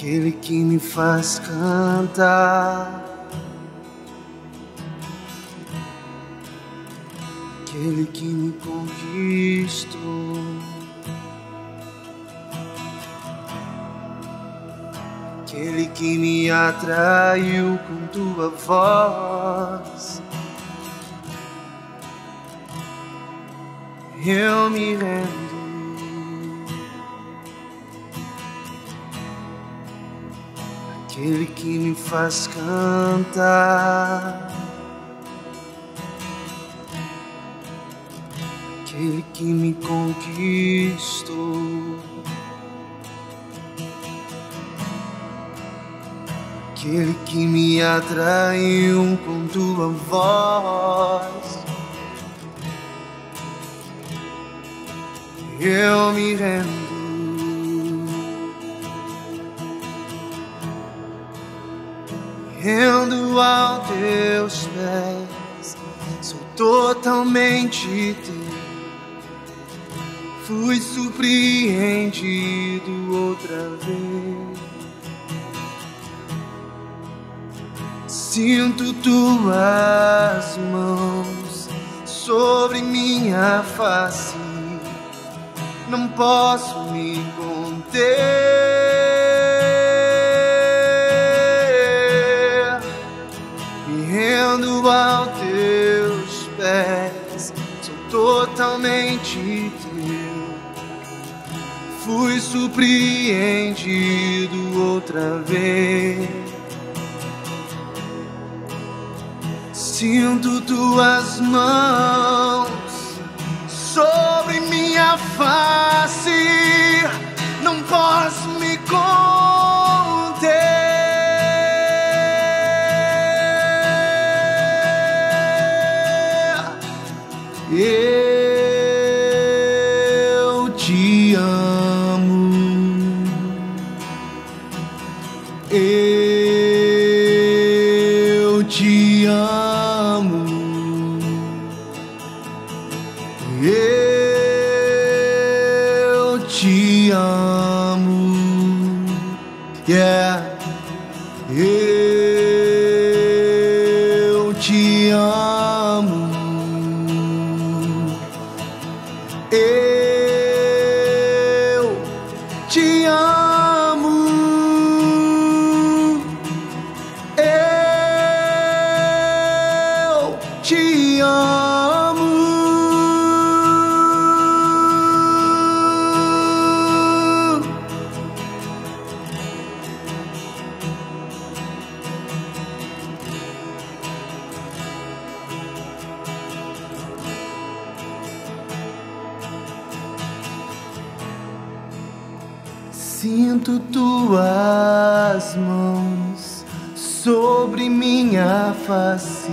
aquele que me faz cantar, aquele que me conquistou. Aquele que me atraiu com tua voz, eu me rendo. Aquele que me faz cantar, aquele que me conquistou. Aquele que me atraiu com tua voz, eu me rendo. Rendo aos teus pés, sou totalmente teu. Fui surpreendido outra vez. Sinto tuas mãos sobre minha face, não posso me conter. Me rendo aos teus pés, sou totalmente teu. Fui surpreendido outra vez. Sinto tuas mãos Eu te amo. Yeah. Eu te amo. Eu te amo. Eu te amo. Sinto tuas mãos sobre minha face,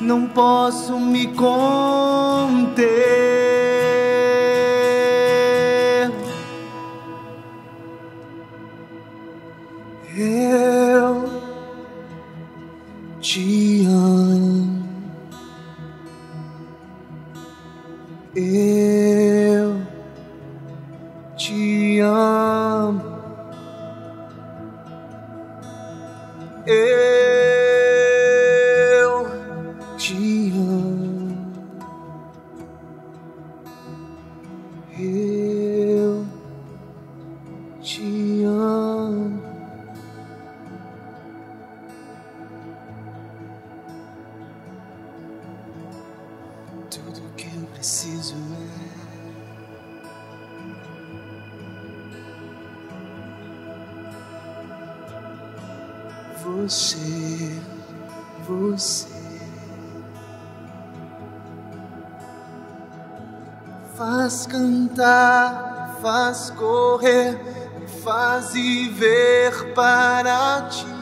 não posso me conter. Eu te amo. Eu te amo. Eu te amo. Eu te amo. Tudo que eu preciso é. Você, você faz cantar, faz correr, faz viver para ti.